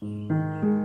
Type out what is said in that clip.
嗯